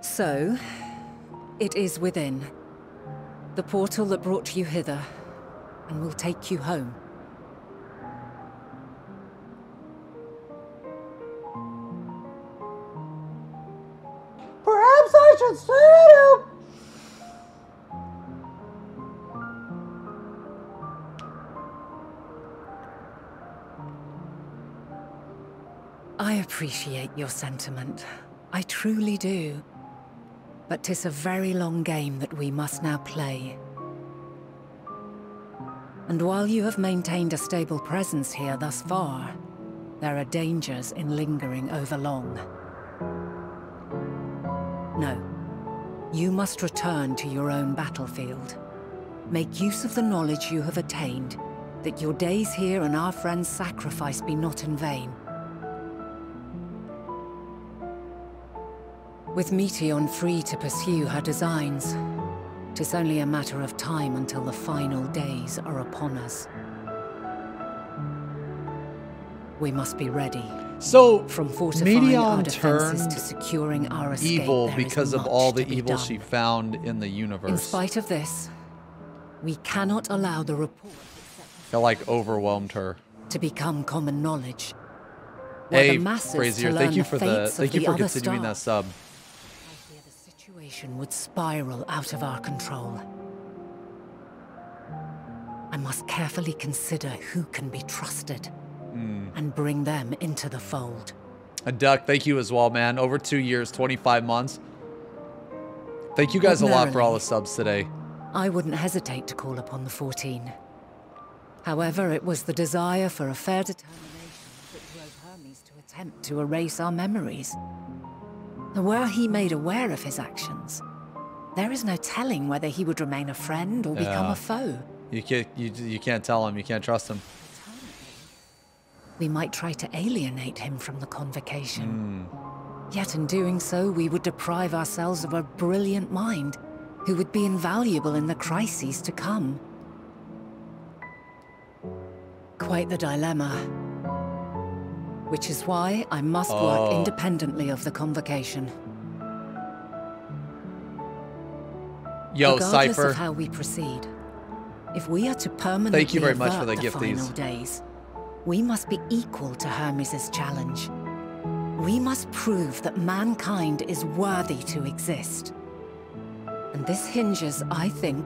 So, it is within. The portal that brought you hither, and will take you home. Appreciate your sentiment. I truly do. But 'tis a very long game that we must now play. And while you have maintained a stable presence here thus far, there are dangers in lingering over long. No. You must return to your own battlefield. Make use of the knowledge you have attained, that your days here and our friends' sacrifice be not in vain. With Meteion free to pursue her designs, tis only a matter of time until the final days are upon us. We must be ready. So, From fortifying our Meteion defenses turned to securing our escape, evil because of all the evil done. she found in the universe. In spite of this, we cannot allow the report It like overwhelmed her. to become common knowledge. Hey, the Frazier, thank you for the fates thank you for continuing that sub. I fear the situation would spiral out of our control. I must carefully consider who can be trusted Hmm. and bring them into the fold. A duck, thank you as well, man. Over two years, 25 months. Thank you guys a lot for all the subs today. I wouldn't hesitate to call upon the 14. However, it was the desire for a fair determination that drove Hermes to attempt to erase our memories. Were he made aware of his actions, there is no telling whether he would remain a friend or become a foe. You can't you, you can't tell him. You can't trust him. We might try to alienate him from the convocation. Hmm. Yet in doing so, we would deprive ourselves of a brilliant mind who would be invaluable in the crises to come. Quite the dilemma. Which is why I must work Oh. independently of the convocation. Yo, Regardless Cypher. of how we proceed, if we are to permanently Thank you very much for the the gifties. final days, we must be equal to Hermes' challenge. We must prove that mankind is worthy to exist. And this hinges, I think,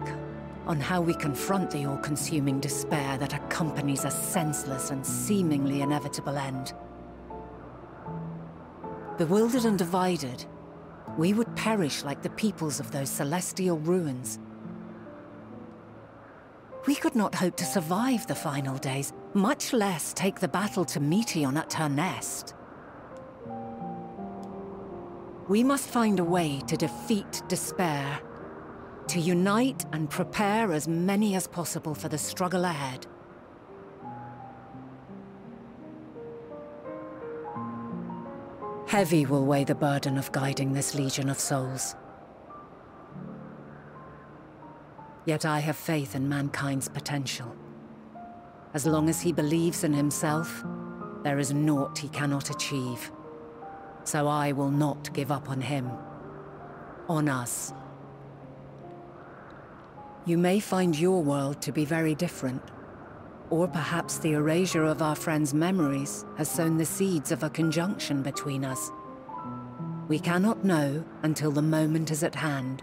on how we confront the all-consuming despair that accompanies a senseless and seemingly inevitable end. Bewildered and divided, we would perish like the peoples of those celestial ruins. We could not hope to survive the final days, much less take the battle to Meteion at her nest. We must find a way to defeat despair, to unite and prepare as many as possible for the struggle ahead. Heavy will weigh the burden of guiding this legion of souls. Yet I have faith in mankind's potential. As long as he believes in himself, there is naught he cannot achieve. So I will not give up on him. On us. You may find your world to be very different. Or perhaps the erasure of our friend's memories has sown the seeds of a conjunction between us. We cannot know until the moment is at hand.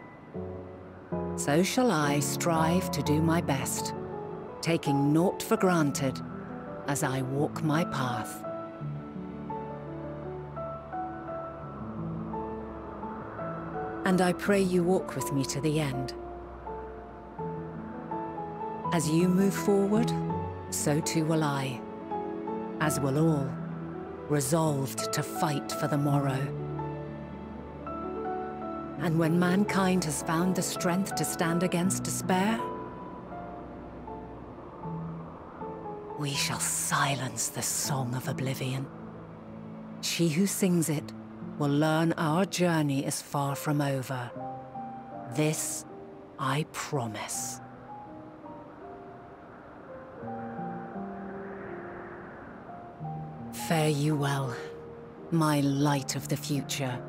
So shall I strive to do my best, taking naught for granted as I walk my path. And I pray you walk with me to the end. As you move forward, so too will I, as will all, resolved to fight for the morrow. And when mankind has found the strength to stand against despair, we shall silence the song of oblivion. She who sings it will learn our journey is far from over. This I promise. Fare you well, my light of the future.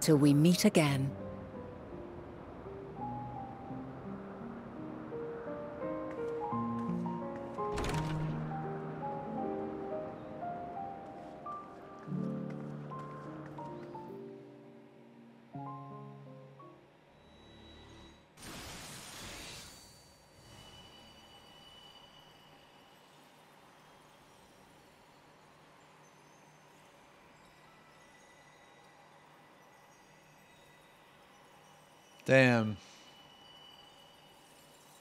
Till we meet again. Damn.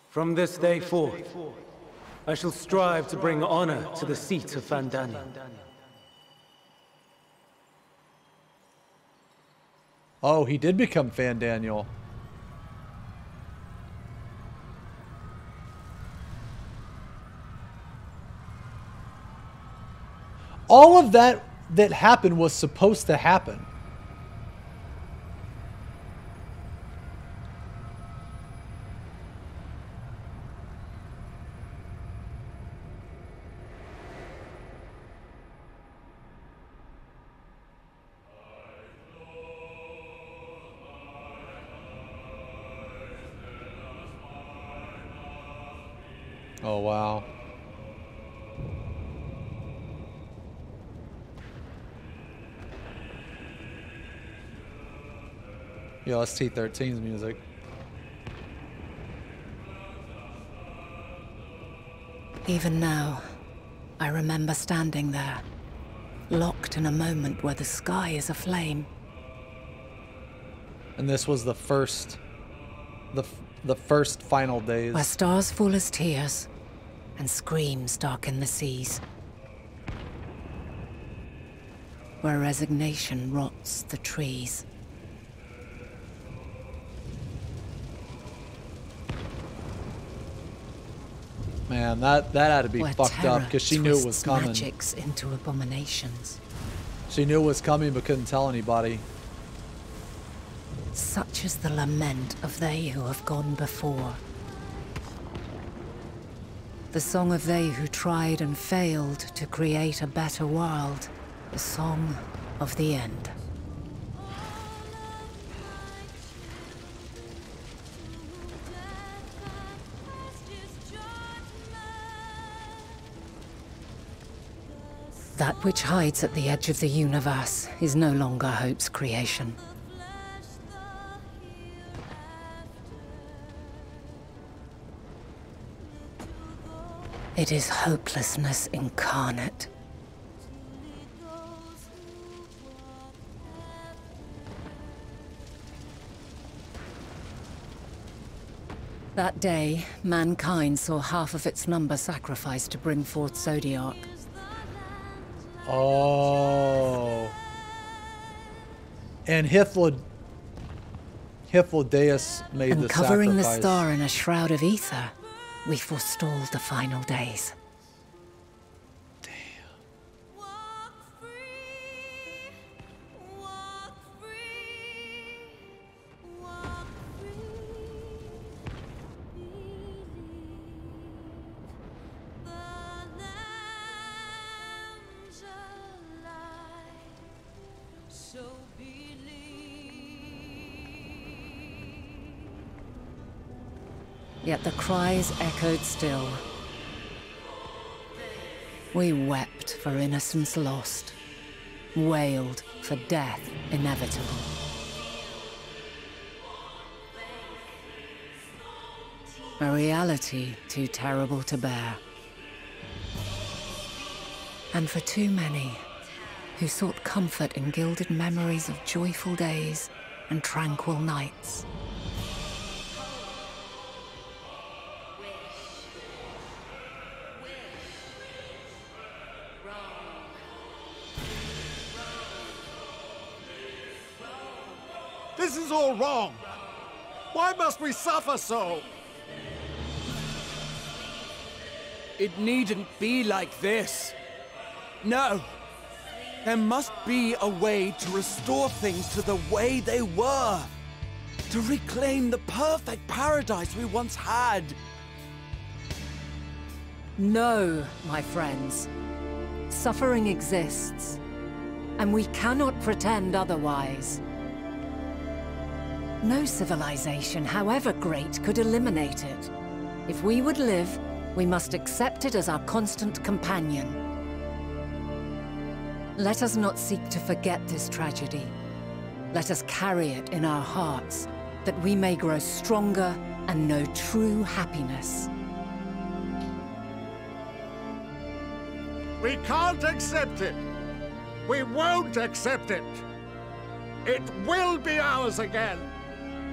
From this day forth, I shall strive to bring honor to the seat of Fandaniel. Oh, he did become Fandaniel. All of that that happened was supposed to happen. Yeah, that's T13's music. Even now, I remember standing there, locked in a moment where the sky is aflame. And this was the first, the, the first final days. Where stars fall as tears, and screams darken the seas. Where resignation rots the trees. Man, that, that had to be Where fucked up because she knew it was coming. magics into abominations. She knew it was coming but couldn't tell anybody. Such is the lament of they who have gone before. The song of they who tried and failed to create a better world. The song of the end. That which hides at the edge of the universe is no longer Hope's creation. It is hopelessness incarnate. That day, mankind saw half of its number sacrificed to bring forth Zodiark. Oh. And Hythla, Hythlodaeus made and the covering sacrifice. the star in a shroud of ether, we forestalled the final days. Yet the cries echoed still. We wept for innocence lost, wailed for death inevitable. A reality too terrible to bear. And for too many who sought comfort in gilded memories of joyful days and tranquil nights. This is all wrong. Why must we suffer so? It needn't be like this. No. There must be a way to restore things to the way they were. To reclaim the perfect paradise we once had. No, my friends. Suffering exists, and we cannot pretend otherwise. No civilization, however great, could eliminate it. If we would live, we must accept it as our constant companion. Let us not seek to forget this tragedy. Let us carry it in our hearts, that we may grow stronger and know true happiness. We can't accept it. We won't accept it. It will be ours again.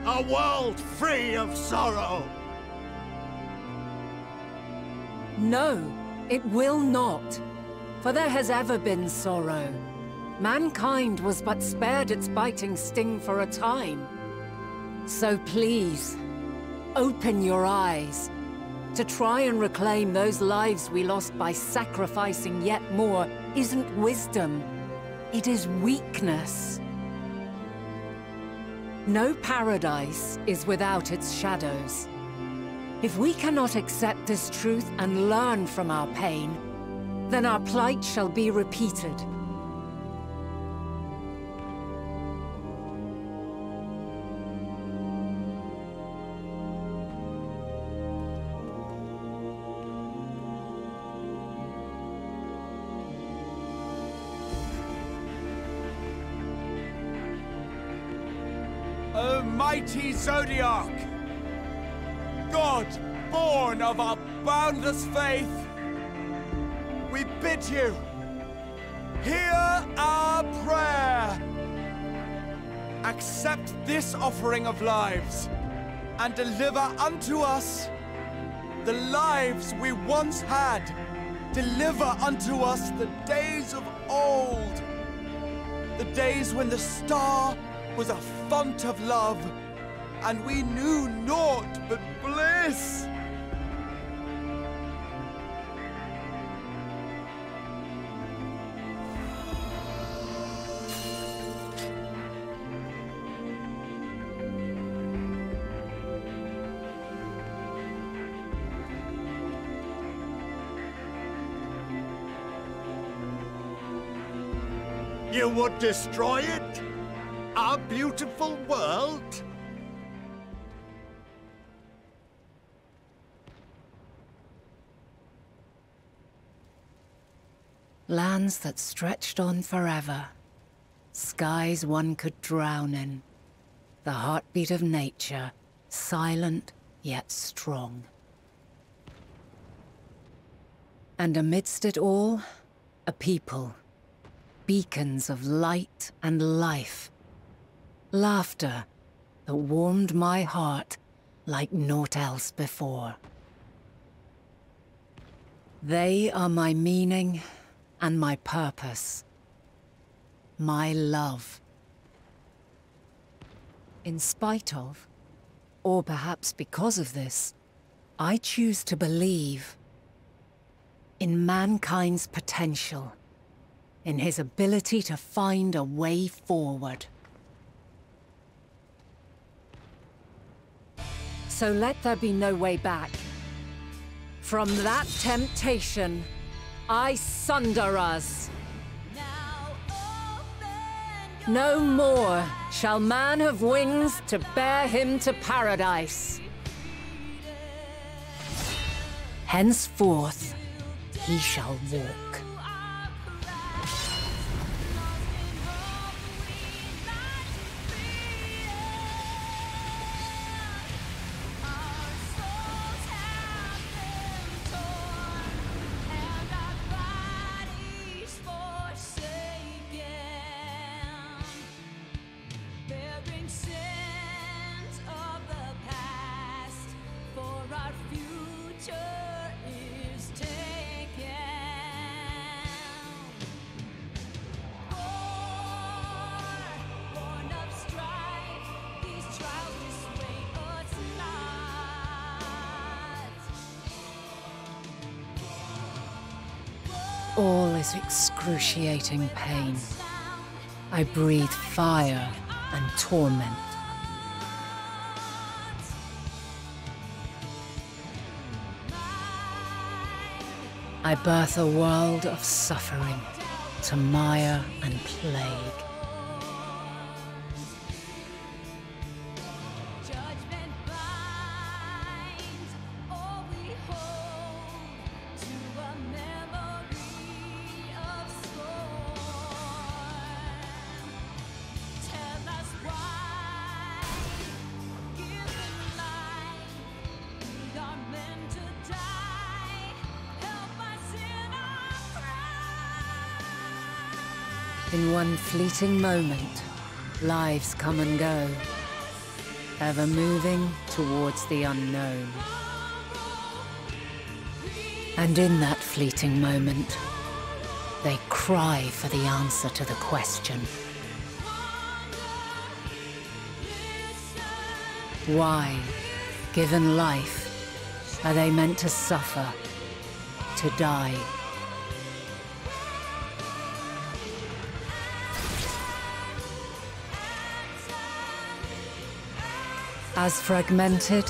A world free of sorrow. No, it will not. For there has ever been sorrow. Mankind was but spared its biting sting for a time. So please, open your eyes. To try and reclaim those lives we lost by sacrificing yet more isn't wisdom. It is weakness. No paradise is without its shadows. If we cannot accept this truth and learn from our pain, then our plight shall be repeated. Mighty Zodiark! God, born of our boundless faith, we bid you, hear our prayer! Accept this offering of lives, and deliver unto us the lives we once had. Deliver unto us the days of old, the days when the star was a font of love, and we knew naught but bliss. You would destroy it? Our beautiful world? Lands that stretched on forever. Skies one could drown in. The heartbeat of nature, silent yet strong. And amidst it all, a people. Beacons of light and life. Laughter that warmed my heart like naught else before. They are my meaning and my purpose. My love. In spite of, or perhaps because of this, I choose to believe in mankind's potential, in his ability to find a way forward. So let there be no way back. From that temptation, I sunder us. No more shall man have wings to bear him to paradise. Henceforth, he shall walk. All is excruciating pain. I breathe fire and torment. I birth a world of suffering to mire and plague. In one fleeting moment, lives come and go, ever moving towards the unknown. And in that fleeting moment, they cry for the answer to the question. Why, given life, are they meant to suffer, to die? As fragmented,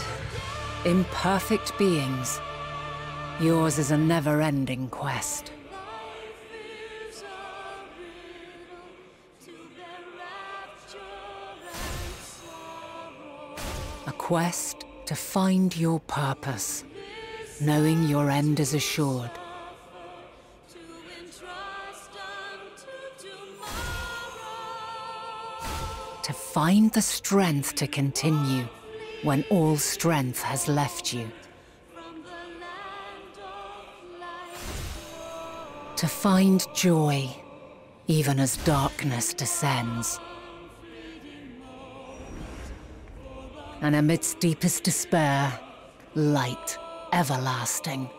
imperfect beings, yours is a never-ending quest. A quest to find your purpose, knowing your end is assured. To find the strength to continue when all strength has left you. To find joy even as darkness descends. And amidst deepest despair, light everlasting.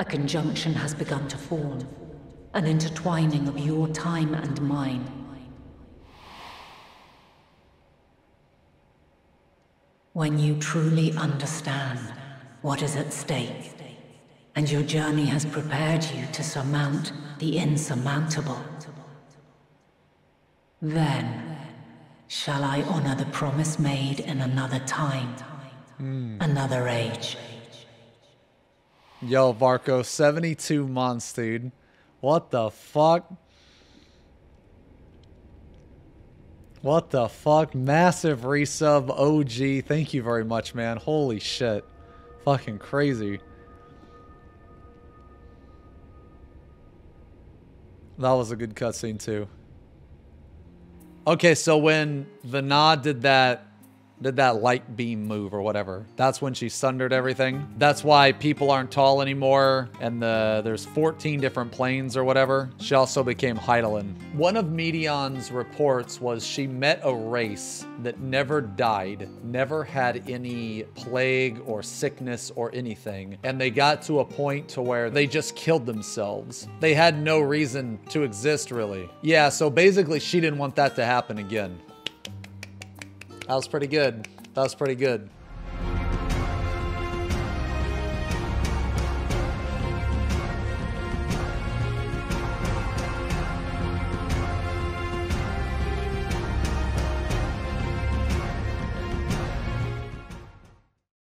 A conjunction has begun to form, an intertwining of your time and mine. When you truly understand what is at stake, and your journey has prepared you to surmount the insurmountable, then shall I honor the promise made in another time, another age. Yo, Varco, 72 months, dude. What the fuck? What the fuck? Massive resub OG. Thank you very much, man. Holy shit. Fucking crazy. That was a good cutscene, too. Okay, so when Venat did that did that light beam move or whatever. That's when she sundered everything. That's why people aren't tall anymore and the there's 14 different planes or whatever. She also became Hydaelyn. One of Meteion's reports was she met a race that never died, never had any plague or sickness or anything, and they got to a point to where they just killed themselves. They had no reason to exist really. Yeah, so basically she didn't want that to happen again. That was pretty good. That was pretty good.